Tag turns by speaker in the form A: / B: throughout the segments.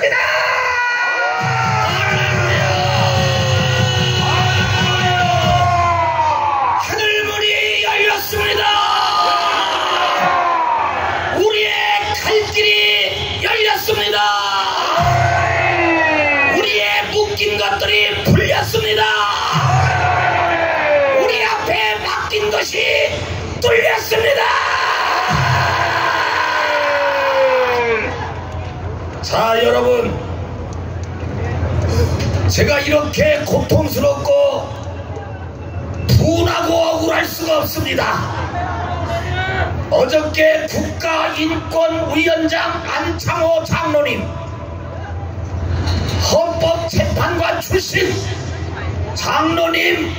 A: 되었습 여러분. 제가 이렇게 고통스럽고 분하고 억울할 수가 없습니다. 어저께 국가인권위원장 안창호 장로님 헌법재판관 출신 장로님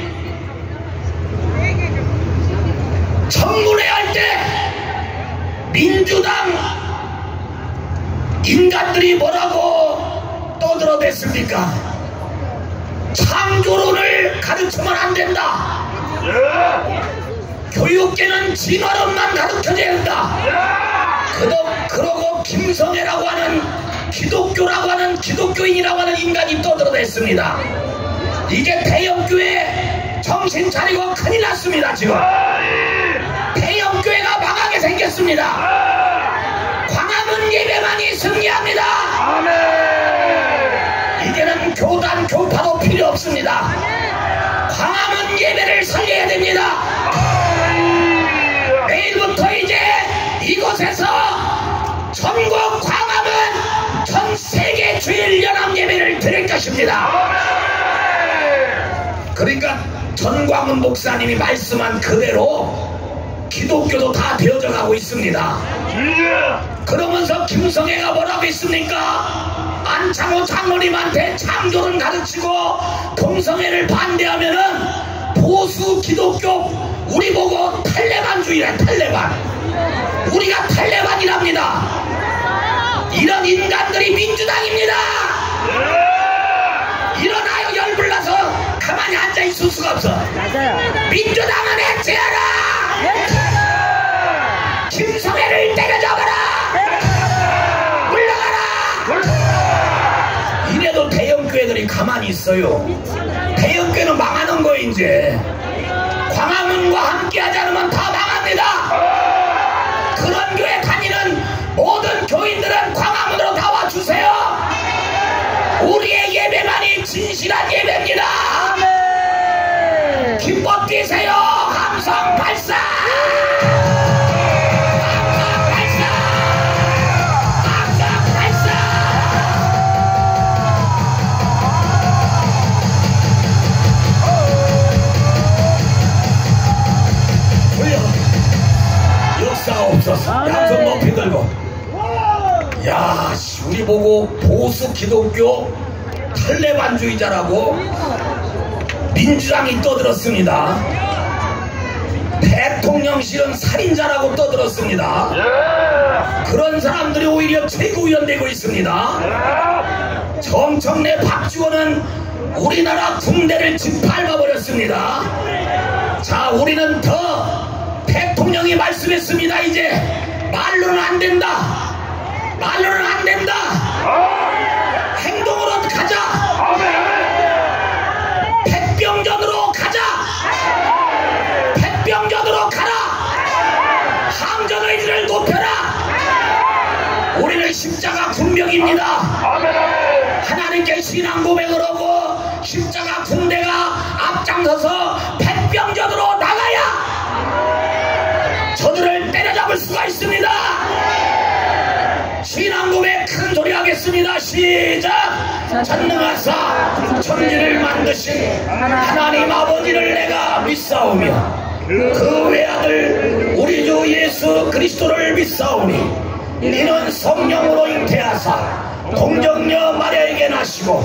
A: 청문회 할 때 민주당 인간들이 뭐라고 떠들어댔습니까? 창조론을 가르치면 안 된다. 교육계는 진화론만 가르쳐줘야 한다. 그러, 그러고 김성애라고 하는 기독교라고 하는 기독교인이라고 하는 인간이 떠들어댔습니다. 이게 대형교회 정신 차리고 큰일 났습니다 지금. 대형교회가 망하게 생겼습니다. 광화문 예배만이 승리합니다. 이제는 교단 교파도 필요 없습니다. 광화문 예배를 살려야 됩니다. 내일부터 이제 이곳에서 전국 광화문 전 세계 주일 연합 예배를 드릴 것입니다. 그러니까 전광훈 목사님이 말씀한 그대로 기독교도 다 되어져 가고 있습니다. 그러면서 김성애가 뭐라고 했습니까? 안창호 장로님한테 창조를 가르치고 동성애를 반대하면은 보수 기독교 우리 보고 탈레반주의라 탈레반. 우리가 탈레반이랍니다. 이런 인간들이 민주당입니다. 일어나요 열불나서. 가만히 앉아있을 수가 없어. 민주당은 해체하라 김성애를 때려잡아라! 물러가라! 이래도 대형교회들이 가만히 있어요. 대형교회는 망하는 거예요 이제. 광화문과 함께 하지 않으면 보고 보수 기독교 탈레반주의자라고 민주당이 떠들었습니다. 대통령실은 살인자라고 떠들었습니다. 그런 사람들이 오히려 최고위원 되고 있습니다. 정청래 박지원은 우리나라 군대를 짓밟아 버렸습니다. 자 우리는 더 대통령이 말씀했습니다. 이제 말로는 안 된다 말로는 안 된다. 행동으로 가자. 백병전으로 가자. 백병전으로 가라. 항전 의지를 높여라. 우리는 십자가 군병입니다. 하나님께 신앙 고백을 하고 십자가 군대가 앞장서서 백병전으로 나가야 저들을 때려잡을 수가 있습니다. 하겠습니다. 시작! 전능하사 천지를 만드신 하나님 아버지를 내가 믿사오며 그 외아들 우리 주 예수 그리스도를 믿사오니 이는 성령으로 잉태하사 동정녀 마리아에게 나시고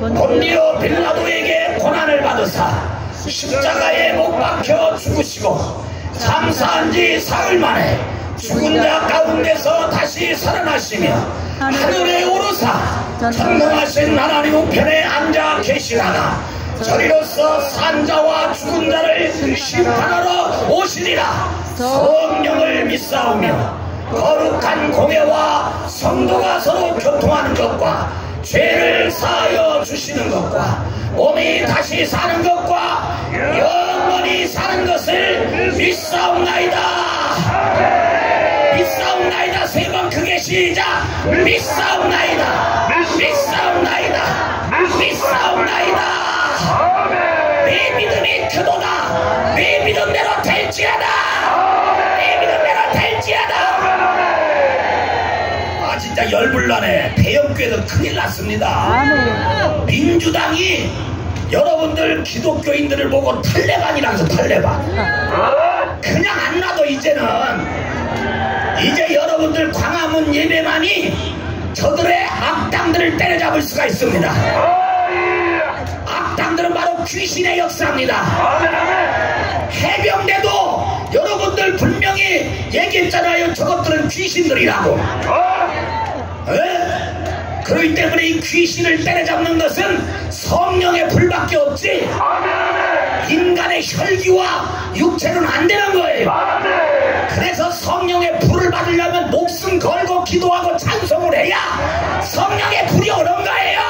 A: 본디오 빌라도에게 고난을 받으사 십자가에 못 박혀 죽으시고 참사한 지 사흘 만에 죽은 자 가운데서 다시 살아나시며 하늘에 오르사 전능하신 하나님 우편에 앉아 계시다가 저리로서 산자와 죽은 자를 심판하러 오시리라. 성령을 믿사오며 거룩한 공예와 성도가 서로 교통하는 것과 죄를 사하여 주시는 것과 몸이 다시 사는 것과 영원히 사는 것을 믿사옵나이다 믿사옵나이다. 세 번 크게 시작. 믿사옵나이다. 믿사옵나이다. 믿사옵나이다. 내 믿음이 크도다. 내 믿음대로 될지어다. 내 믿음대로 될지어다. 아 진짜 열불나네. 배영교회도 큰일 났습니다. 민주당이 여러분들 기독교인들을 보고 탈레반이라면서 탈레반. 그냥 안 놔도 이제는 이제 여러분들 광화문 예배만이 저들의 악당들을 때려잡을 수가 있습니다. 악당들은 바로 귀신의 역사입니다. 해병대도 여러분들 분명히 얘기했잖아요. 저것들은 귀신들이라고. 에? 그렇기 때문에 이 귀신을 때려잡는 것은 성령의 불밖에 없지. 인간의 혈기와 육체는 안 되는 거예요 그래서 성령의 불을 받으려면 목숨 걸고 기도하고 찬송을 해야 성령의 불이 오는 거예요.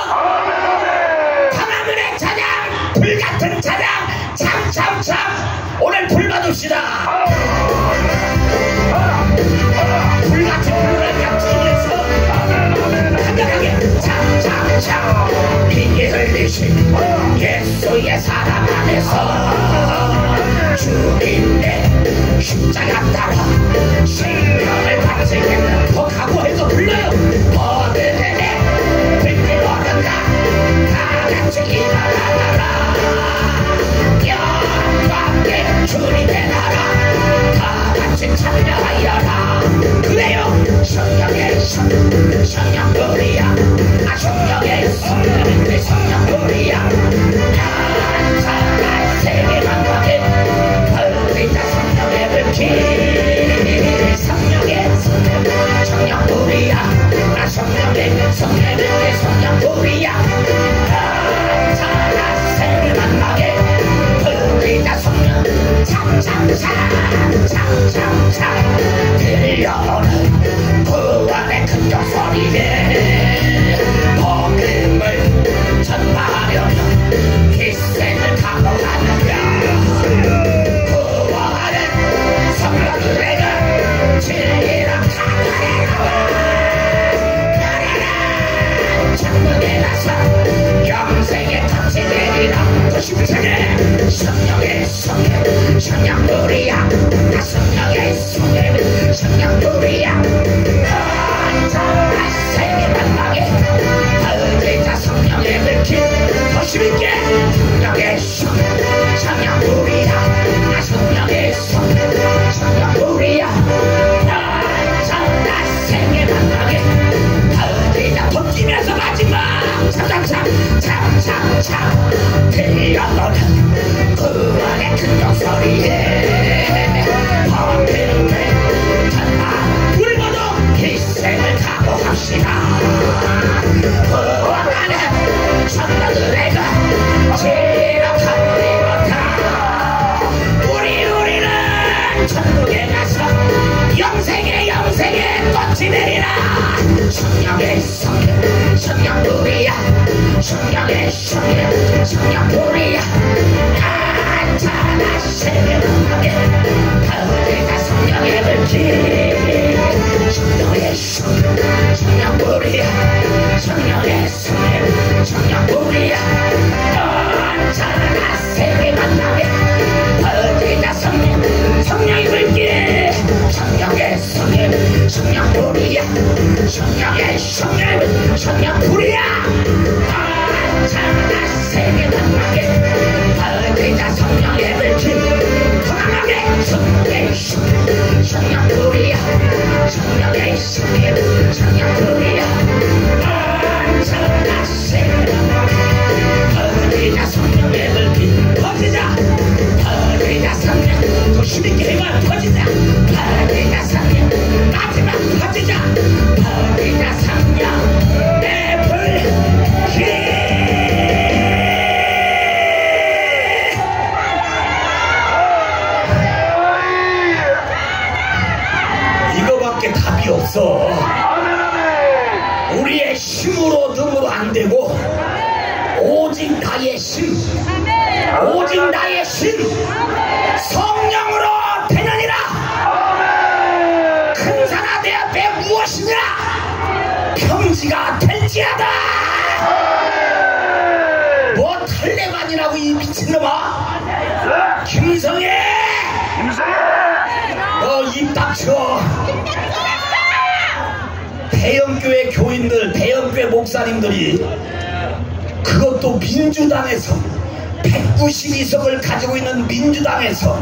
A: 광화문의 찬양 불 같은 찬양. 참 참 참. 오늘 불 받읍시다. 불 같은 불을 약속해서 간단하게 참 참 참. 피 흘리신 예수의 사랑 안에서 주님의 십자가 따라 생명을 받으시겠다 더 각오해서 불러요 어느새 불길 오른다 다 같이 일어나라 영광의 주님의 나라 다 같이 참여하여라 그래요 성령의 성 성령불이야 아 성령의 성령의 성령불이야 한사람 세계만 가게 벌리자 성령의 불길 성령의 성령 성령불이야 터치되리라. 그 심장에 성령의 성령 성령불이야. 나 성령의 성령 성령불이야. 언제나 세계 만방에 어제자 성령의 불길 더 힘있게. 성령의 밖에 답이 없어. 우리의 힘으로 능으로 안 되고 오직 나의 힘, 오직 나의 힘, 성령으로 되느니라. 큰 산아 내 앞에 무엇이냐? 평지가 될지어다. 뭐 탈레반이라고 이 미친놈아? 김성애, 너입 닥쳐. 대형교회 교인들, 대형교회 목사님들이 그것도 민주당에서 192석을 가지고 있는 민주당에서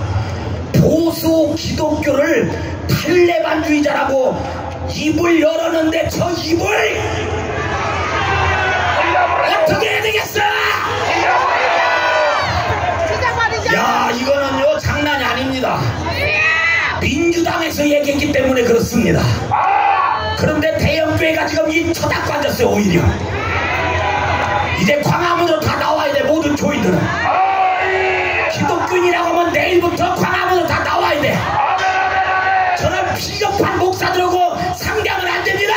A: 보수 기독교를 탈레반주의자라고 입을 열었는데 저 입을 어떻게 민주당에서 얘기했기 때문에 그렇습니다. 그런데 대형교회가 지금 이 쳐닫고 앉았어요 오히려. 이제 광화문으로 다 나와야 돼 모든 교인들은. 기독교인이라고 하면 내일부터 광화문으로 다 나와야 돼. 저는 비겁한 목사들하고 상대하면 안 됩니다.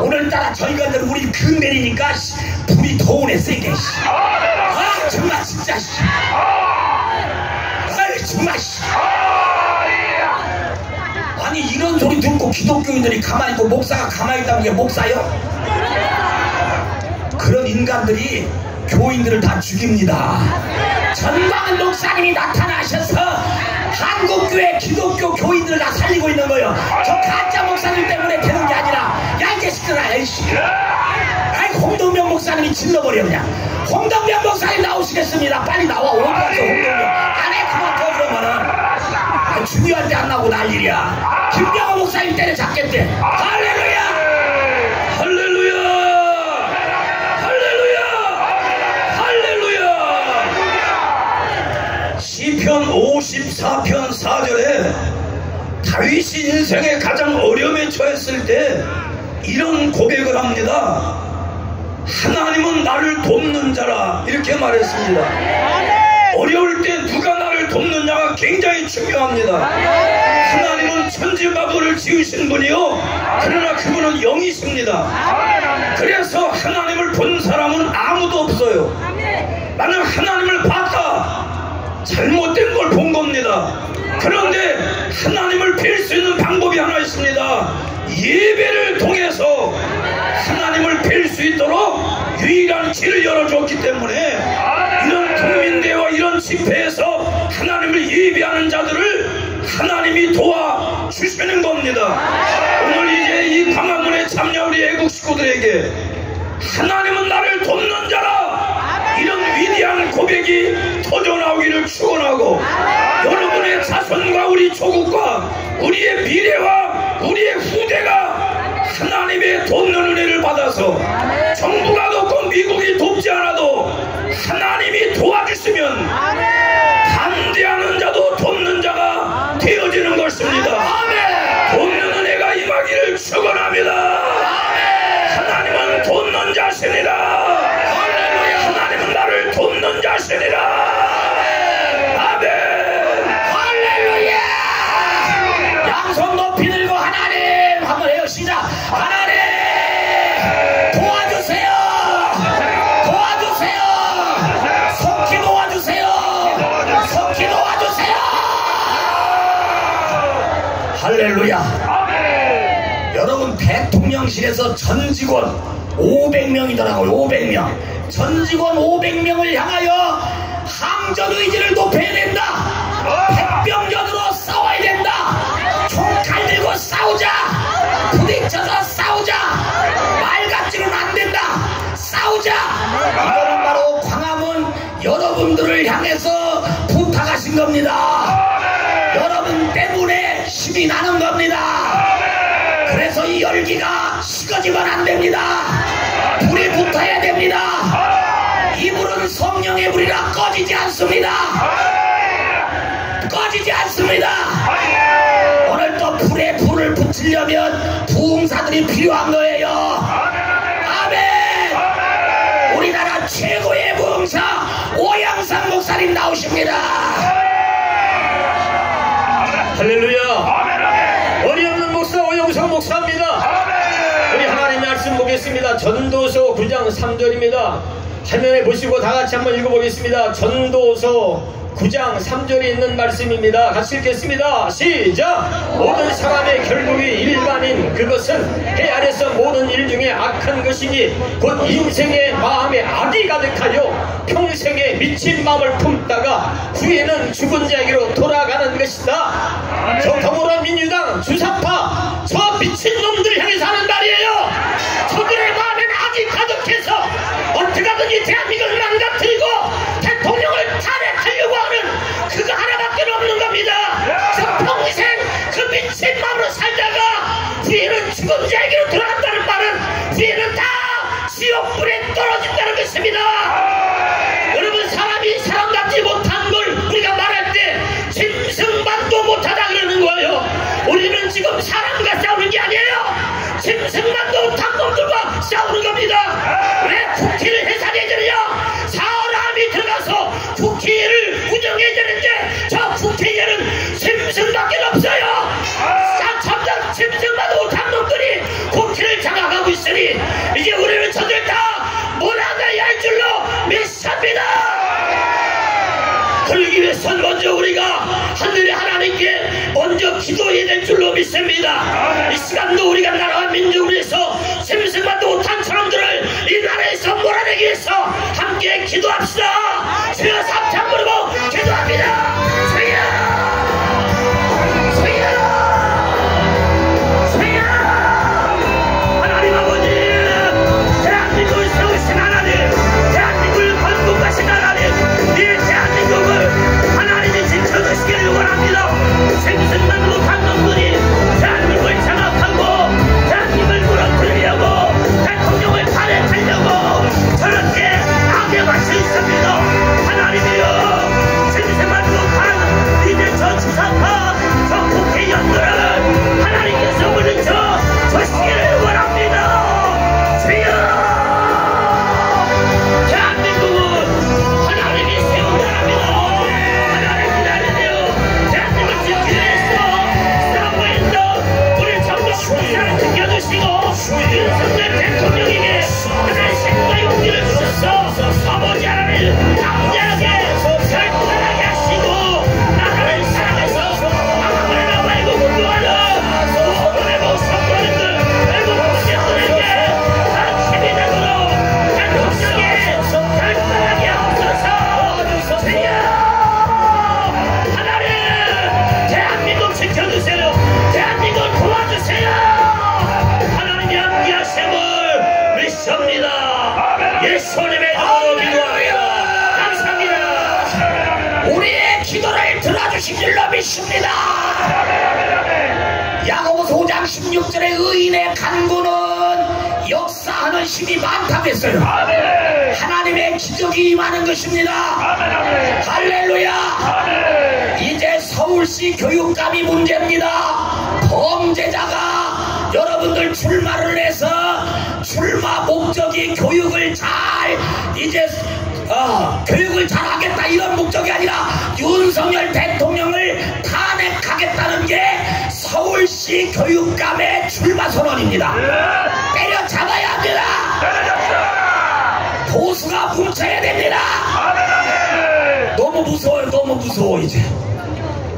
A: 오늘따라 저희가 늘 우리 근 내리니까 씨, 불이 더 오네 세게. 씨. 아 정말 진짜. 씨. 아이 정말. 씨. 아니 이런 소리 듣고 기독교인들이 가만히 있고 목사가 가만히 있다는 게 목사요? 그런 인간들이 교인들을 다 죽입니다. 전광은 목사님이 나타나셔서 한국교회 기독교 교인들을 다 살리고 있는 거예요. 저 가짜 목사님 때문에 되는 게 아니라 야 이 자식들아 에이씨. 아이 홍동명 목사님이 질러버려 그냥. 홍동명 목사님 나오시겠습니다. 빨리 나와 어디 갔어 홍동명. 안해. 아, 중요할 때안 나오고 난일이야. 김병호 목사님 때려 잡겠대. 할렐루야. 할렐루야. 할렐루야. 할렐루야. 시편 54편 4절에 다윗이 인생의 가장 어려움에 처했을 때 이런 고백을 합니다. 하나님은 나를 돕는 자라 이렇게 말했습니다. 어려울 때 누가 돕느냐가 굉장히 중요합니다. 하나님은 천지 만물을 지으신 분이요. 그러나 그분은 영이십니다. 그래서 하나님을 본 사람은 아무도 없어요. 나는 하나님을 봤다. 잘못된 걸 본 겁니다. 그런데 하나님을 뵐 수 있는 방법이 하나 있습니다. 예배를 통해서 하나님을 뵐 수 있도록 유일한 길을 열어줬기 때문에 이런 국민대와 이런 집회에서 예배하는 자들을 하나님이 도와 주시는 겁니다. 오늘 이제 이 광화문에 참여 우리 애국 식구들에게 하나님은 나를 돕는 자라 이런 위대한 고백이 터져나오기를 축원하고 여러분의 자손과 우리 조국과 우리의 미래와 우리의 후대가 하나님의 돕는 은혜를 받아서 정부가 돕고 미국이 돕지 않아도 하나님이 도와주시면 돕는 자가 되어지는 것입니다. 돕는 은혜가 임하기를 축원합니다. 전 직원 500명이더라고요 500명. 전 직원 500명을 향하여 항전 의지를 높여야 된다. 백병전으로 싸워야 된다. 총칼 들고 싸우자. 부딪혀서 싸우자. 말 같지는 안 된다. 싸우자. 이거는 바로 광화문 여러분들을 향해서 부탁하신 겁니다. 여러분 때문에 힘이 나는 겁니다. 그래서 이 열기가 식어지면 안 됩니다. 불이 붙어야 됩니다. 이 불은 성령의 불이라 꺼지지 않습니다. 꺼지지 않습니다. 오늘 또 불에 불을 붙이려면 부흥사들이 필요한 거예요. 아멘. 우리나라 최고의 부흥사 오양상 목사님 나오십니다. 할렐루야. 읽겠습니다. 전도서 9장 3절입니다. 화면에 보시고 다 같이 한번 읽어보겠습니다. 전도서 9장 3절에 있는 말씀입니다. 같이 읽겠습니다. 시작! 모든 사람의 결국이 일반인 그것은 해 아래서 모든 일 중에 악한 것이니 곧 인생의 마음에 악이 가득하여 평생에 미친 마음을 품다가 후에는 죽은 자에게로 돌아가는 것이다. 저 더불어민주당 주사파 저 미친 기도해야 될 줄로 믿습니다. 이 시간도 우리가 나라와 민족을 위해서 짐승만도 못한 사람들을 이 나라에서 몰아내기 위해서 함께 기도합시다. 주여 삼창 부르고 기도합니다. 우리의 기도를 들어주신 줄로 믿습니다. 야고보서 5장 16절의 의인의 간구는 역사하는 힘이 많다고 했어요. 하나님의 기적이 임하는 것입니다. 할렐루야. 이제 서울시 교육감이 문제입니다. 범죄자가 여러분들 출마를 해서 출마 목적이 교육을 잘 이제 어, 교육을 잘 하겠다 이런 목적이 아니라 윤석열 대통령을 탄핵하겠다는 게 서울시 교육감의 출마 선언입니다. 때려잡아야 합니다. 보수가 훔쳐야 됩니다. 너무 무서워요 너무 무서워 이제.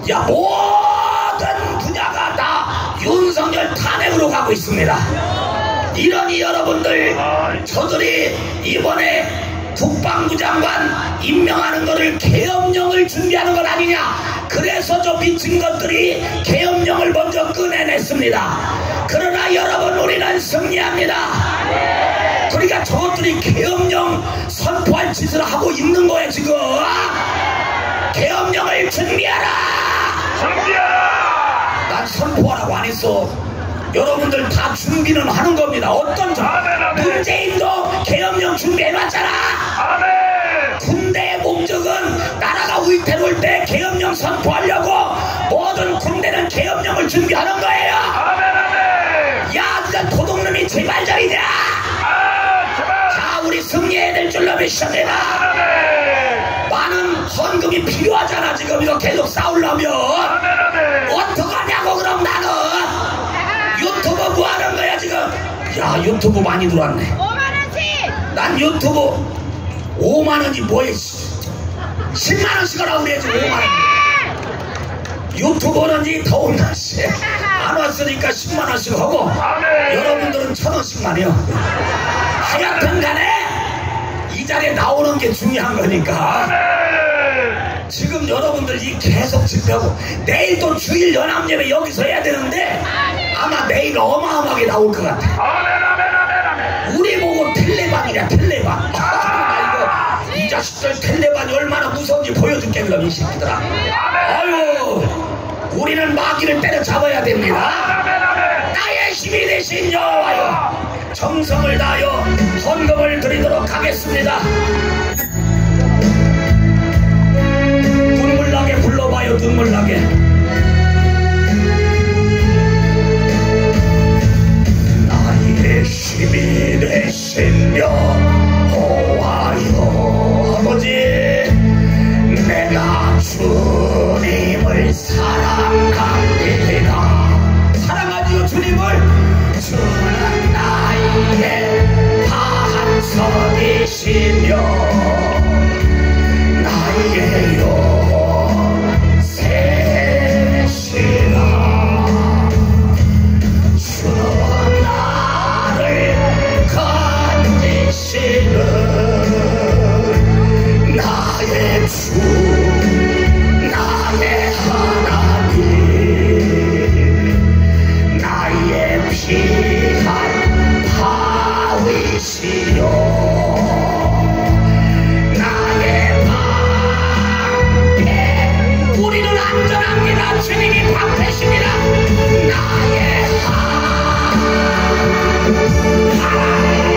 A: 야 모든 분야가 다 윤석열 탄핵으로 가고 있습니다. 이러니 여러분들 저들이 이번에 국방부 장관 임명하는 것을 계엄령을 준비하는 것 아니냐. 그래서 저 미친 것들이 계엄령을 먼저 꺼내냈습니다. 그러나 여러분 우리는 승리합니다. 그러니까 저것들이 계엄령 선포할 짓을 하고 있는 거예요 지금. 계엄령을 준비하라! 난 선포하라고 안 했어 여러분들 다 준비는 하는 겁니다. 어떤 저 문재인도 계엄령 준비해놨잖아. 군대의 목적은 나라가 위태로울 때 계엄령 선포하려고 모든 군대는 계엄령을 준비하는 거예요. 야 진짜 도둑놈이 제발적이냐 자 우리 승리해야 될 줄로 믿습니다. 많은 헌금이 필요하잖아 지금 이거 계속 싸우려면 야 유튜브 많이 들어왔네.
B: 5만원씩!
A: 난 유튜브 5만원이 뭐야 10만원씩 하라고 그래야지 5만원 유튜버는 이 더운 날씨에 안 왔으니까 10만원씩 하고 여러분들은 천원씩만 해요. 하여튼 간에 이 자리에 나오는 게 중요한 거니까. 지금 여러분들 이 계속 집회하고 내일 또 주일 연합예배 여기서 해야 되는데 아마 내일 어마어마하게 나올 것 같아. 우리 보고 텔레반이냐 텔레반. 아, 이거 이 자식들 텔레반이 얼마나 무서운지 보여줄게 그럼 이 새끼들아. 아유 우리는 마귀를 때려잡아야 됩니다. 나의 힘이 되신 여호와여 정성을 다하여 헌금을 드리도록 하겠습니다 주님이 방패십니다. 나의 나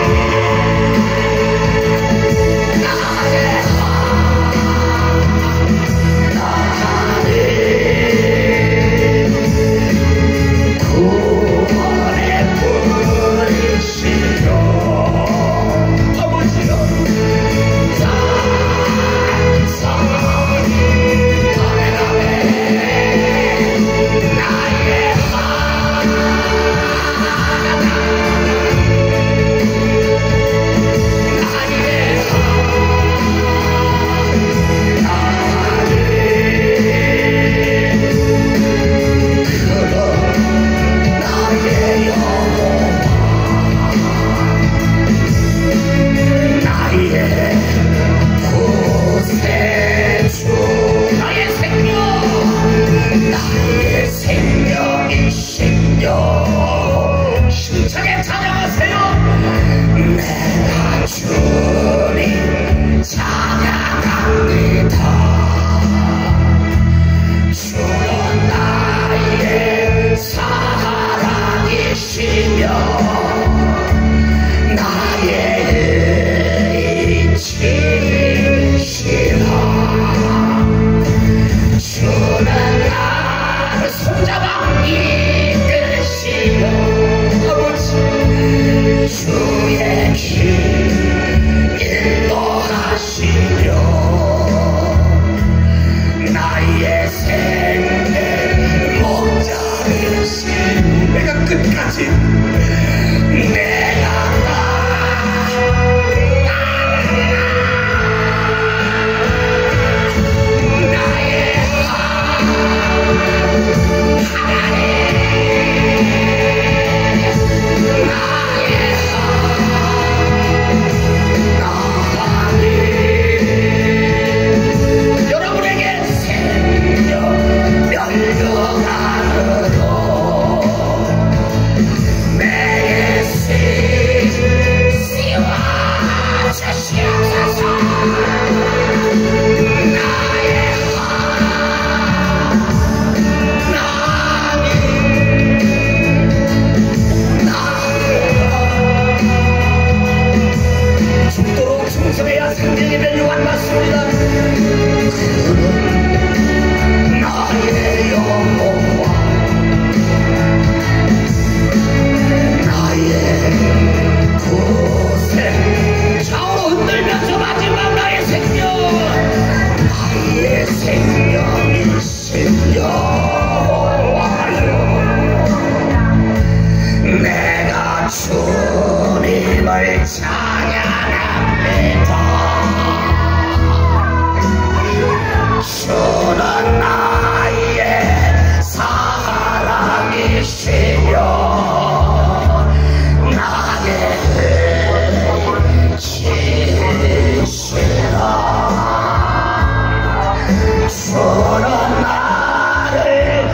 A: 서로 나를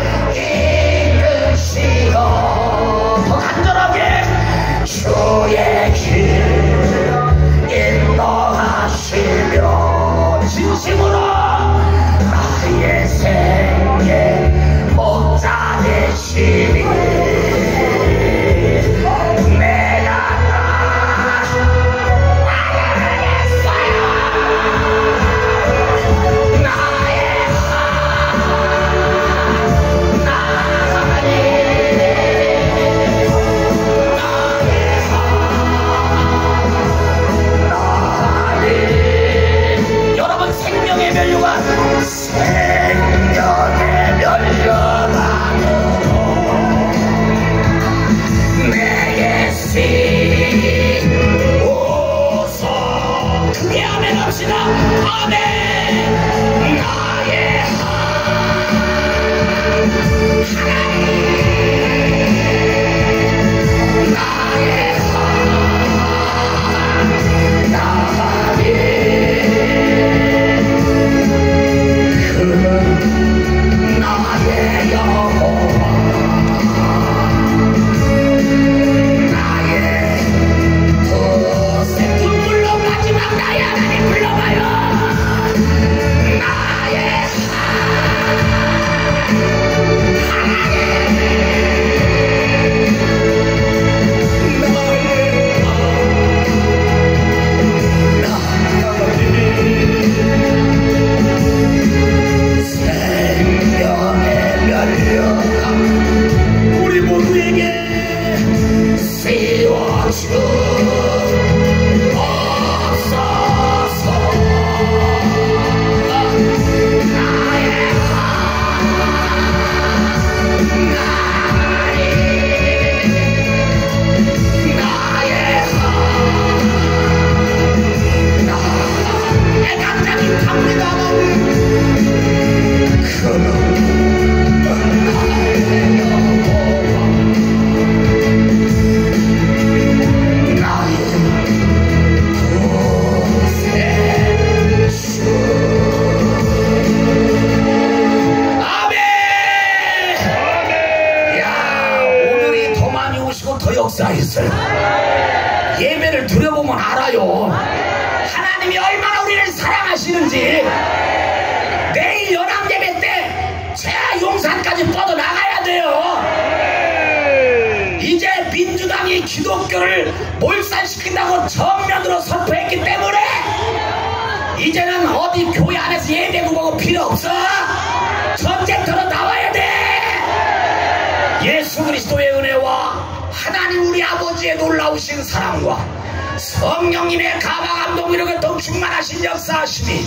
A: 이끄시고 더 간절하게. 주의 기독교를 몰살시킨다고 정면으로 선포했기 때문에 이제는 어디 교회 안에서 예배구 보고 필요 없어. 전쟁터로 나와야 돼. 예수 그리스도의 은혜와 하나님 우리 아버지의 놀라우신 사랑과 성령님의 가마 감동 이렇게 더 충만하신 역사하심이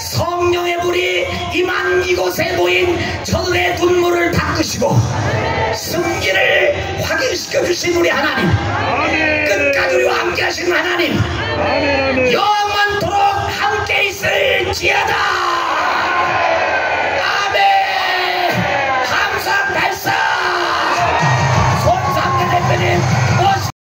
A: 성령의 불이 임한 이곳에 모인 저들의 눈물을 닦으시고 승기를 확인시켜 주신 우리 하나님. 끝까지 우리와 함께 하시는 하나님. 영원토록 함께 있을 지어다